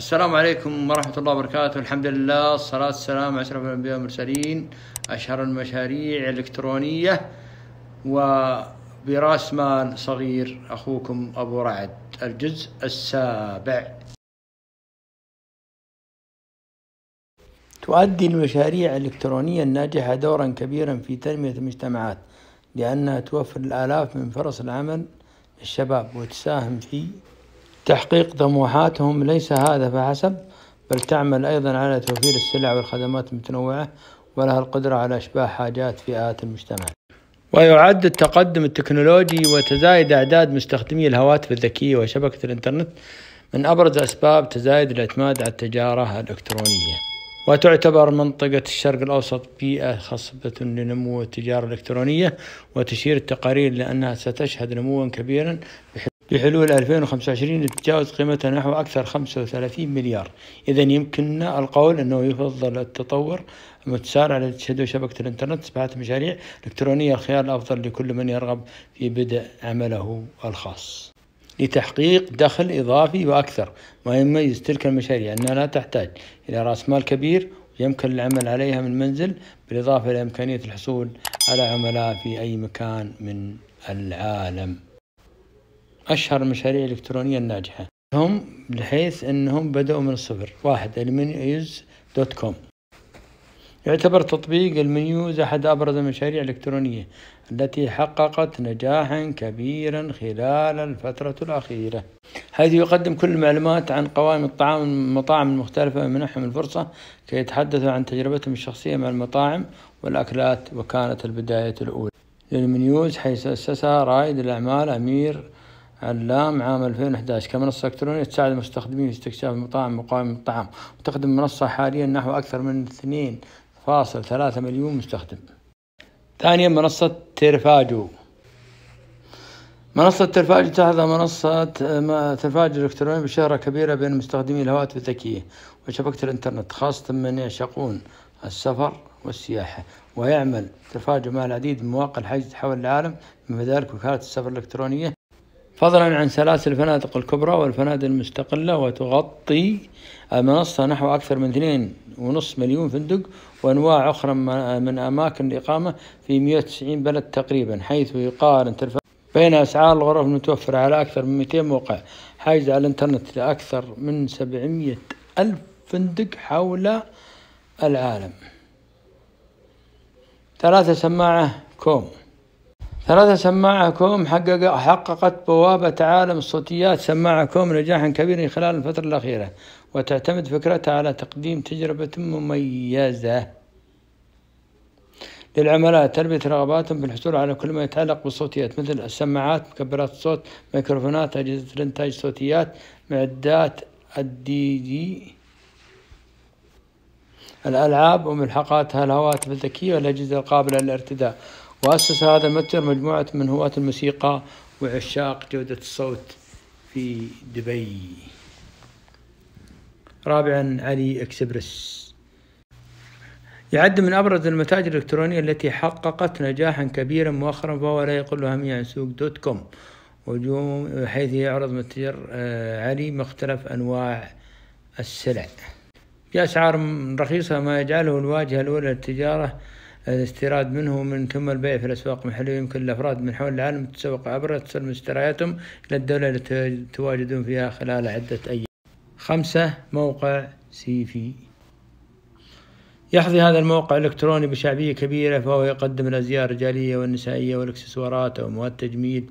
السلام عليكم ورحمة الله وبركاته. الحمد لله الصلاة والسلام على أشرف الأنبياء والمرسلين. أشهر المشاريع الإلكترونية. وبراس مال صغير أخوكم أبو رعد. الجزء السابع. تؤدي المشاريع الإلكترونية الناجحة دورا كبيرا في تنمية المجتمعات لأنها توفر الآلاف من فرص العمل للشباب وتساهم في تحقيق طموحاتهم ليس هذا فحسب بل تعمل أيضا على توفير السلع والخدمات المتنوعة ولها القدرة على إشباع حاجات فئات المجتمع. ويعد التقدم التكنولوجي وتزايد أعداد مستخدمي الهواتف الذكية وشبكة الإنترنت من أبرز أسباب تزايد الاعتماد على التجارة الإلكترونية. وتعتبر منطقة الشرق الأوسط بيئة خصبة لنمو التجارة الإلكترونية وتشير التقارير لأنها ستشهد نموا كبيرا بحلول 2025 تتجاوز قيمتها نحو أكثر 35 مليار. إذا يمكننا القول أنه يفضل التطور المتسارع الذي تشهده شبكة الإنترنت أصبحت مشاريع إلكترونية الخيار الأفضل لكل من يرغب في بدء عمله الخاص. لتحقيق دخل إضافي وأكثر ما يميز تلك المشاريع أنها لا تحتاج إلى رأس مال كبير ويمكن العمل عليها من منزل بالإضافة إلى إمكانية الحصول على عملاء في أي مكان من العالم. أشهر المشاريع الإلكترونية الناجحة هم بحيث أنهم بدأوا من الصفر. واحد المنيوز دوت كوم. يعتبر تطبيق المنيوز أحد أبرز المشاريع الإلكترونية التي حققت نجاحا كبيرا خلال الفترة الأخيرة. حيث يقدم كل المعلومات عن قوائم الطعام المطاعم المختلفة ويمنحهم الفرصة كي يتحدثوا عن تجربتهم الشخصية مع المطاعم والأكلات وكانت البداية الأولى. للمنيوز حيث أسسها رائد الأعمال أمير علام عام 2011 كمنصة إلكترونية تساعد المستخدمين في استكشاف المطاعم وقوائم الطعام. وتقدم المنصة حاليا نحو أكثر من 2.3 مليون مستخدم. ثانيا منصة تيرفاجو. منصة ترفاجو تحظى منصة ترفاجو الإلكترونية بشهرة كبيرة بين مستخدمي الهواتف الذكية وشبكة الإنترنت خاصة من يعشقون السفر والسياحة. ويعمل ترفاجو مع العديد من مواقع الحجز حول العالم من ذلك وكالة السفر الإلكترونية فضلا عن سلاسل الفنادق الكبرى والفنادق المستقلة وتغطي المنصة نحو أكثر من اثنين ونصف مليون فندق وأنواع أخرى من أماكن الإقامة في 190 بلد تقريبا حيث يقارن تلفاز بين أسعار الغرف المتوفرة على أكثر من 200 موقع حاجز على الإنترنت لأكثر من 700 ألف فندق حول العالم. ثلاثة سماعة.كوم. ثلاثة سماعة.كوم حقق حققت بوابة عالم الصوتيات سماعة كوم نجاحا كبيرا خلال الفترة الأخيرة. وتعتمد فكرتها على تقديم تجربة مميزة للعملاء. تلبية رغباتهم بالحصول على كل ما يتعلق بالصوتيات مثل السماعات مكبرات الصوت ميكروفونات أجهزة الإنتاج صوتيات معدات الدي دي الألعاب وملحقاتها الهواتف الذكية والأجهزة القابلة للارتداء. وأسس هذا المتجر مجموعة من هواة الموسيقى وعشاق جودة الصوت في دبي. رابعا علي إكسبرس. يعد من أبرز المتاجر الإلكترونية التي حققت نجاحا كبيرا مؤخرا فهو لا يقل أهمية عن سوق دوت كوم. حيث يعرض متجر علي مختلف أنواع السلع. بأسعار رخيصة ما يجعله الواجهة الأولى للتجارة الاستيراد منه من ثم البيع في الأسواق المحلية يمكن للأفراد من حول العالم التسوق عبر تسلم مشترياتهم إلى الدولة التي يتواجدون فيها خلال عدة أيام. خمسة موقع سيفي يحظي هذا الموقع الإلكتروني بشعبية كبيرة فهو يقدم الأزياء الرجالية والنسائية والإكسسوارات ومواد تجميل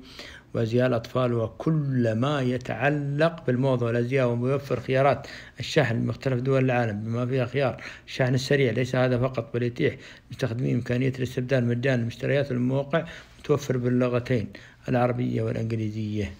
وأزياء الأطفال وكل ما يتعلق بالموضة والأزياء ويوفر خيارات الشحن لمختلف دول العالم بما فيها خيار الشحن السريع. ليس هذا فقط بل يتيح للمستخدمين إمكانية الاستبدال مجانا المشتريات الموقع متوفر باللغتين العربية والإنجليزية.